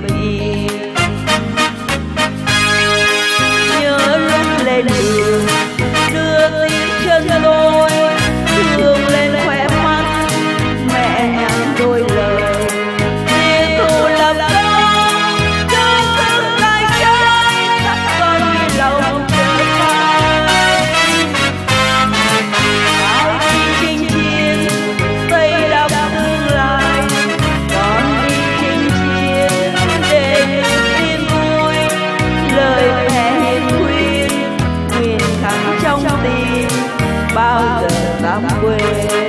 bình dám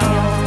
nắm